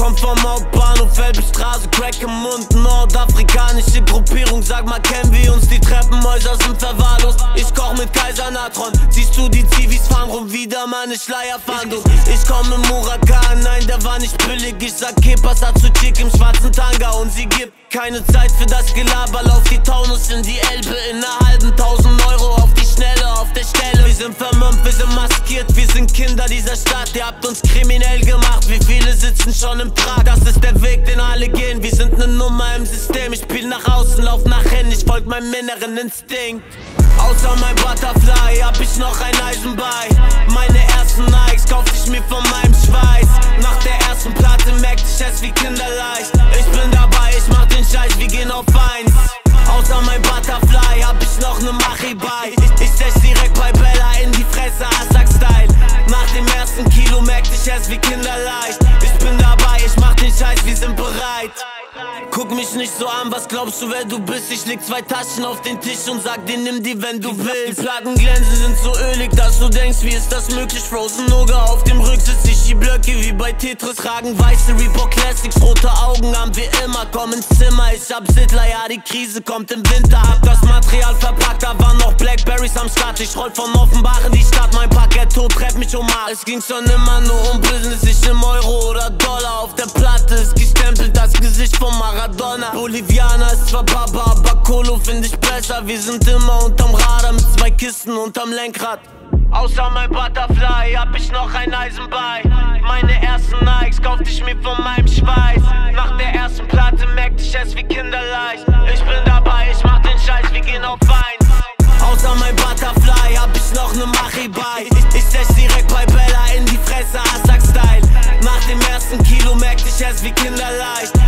Komm vom Hauptbahnhof, Elbestraße, Crack im Mund Nordafrikanische Gruppierung, sag mal, kennen wir uns? Die Treppenhäuser sind verwahrlost. Ich koch mit Kaiser Natron Siehst du, die Zivis fahren rum, wieder meine Schleierfahndung Ich komm im Huracan, nein, der war nicht billig. Ich sag Kepas hat zu Chick im schwarzen Tanga. Und sie gibt keine Zeit für das Gelaber. Lauf die Taunus in die Elbe in einer halben tausend Euro auf der Stelle. Wir sind vermummt, wir sind maskiert, wir sind Kinder dieser Stadt. Ihr habt uns kriminell gemacht, wie viele sitzen schon im Trag Das ist der Weg, den alle gehen, wir sind ne Nummer im System. Ich spiel nach außen, lauf nach innen, ich folg meinem inneren Instinkt. Außer mein Butterfly hab ich noch ein Eisen bei Meine ersten Nikes kaufte ich mir von meinem Schweiß. Nach der ersten Platte merkte ich es wie kinderleicht. Ich bin dabei, ich mach den Scheiß, wir gehen auf eins ich es wie kinderleicht Ich bin dabei, ich mach den Scheiß, wir sind bereit Guck mich nicht so an, was glaubst du, wer du bist? Ich leg zwei Taschen auf den Tisch und sag dir, nimm die, wenn du willst. Die Platten glänzen, sind so ölig, dass du denkst, wie ist das möglich? Frozen Noga auf dem Rücksitz, ich die Blöcke wie bei Tetris, tragen weiße Reebok Classics, rote Augen haben wir immer. Komm ins Zimmer, ich hab Sittler, ja, die Krise kommt im Winter. Hab das Material verpackt, da waren noch Blackberries am Start. Ich roll von Offenbach in die Stadt, mein Parkett tot, treff mich um Mars. Es ging schon immer nur um Business, ich im Euro oder Dollar auf der Platte, ist gestempelt das Gesicht von Maradona. Bolivianer ist zwar Papa, aber Colo find ich besser. Wir sind immer unterm Radar mit zwei Kisten unterm Lenkrad. Außer mein Butterfly hab ich noch ein Eisen bei. Meine ersten Nikes kaufte ich mir von meinem Schweiß. Nach der ersten Platte merkte ich es wie kinderleicht. Ich bin dabei, ich mach den Scheiß, wir gehen auf eins. Außer mein Butterfly hab ich noch ne Machi bei. Ich, ich stech direkt bei Bella in die Fresse, Asak-Style. Nach dem ersten Kilo merkte ich es wie kinderleicht.